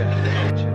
Adventure.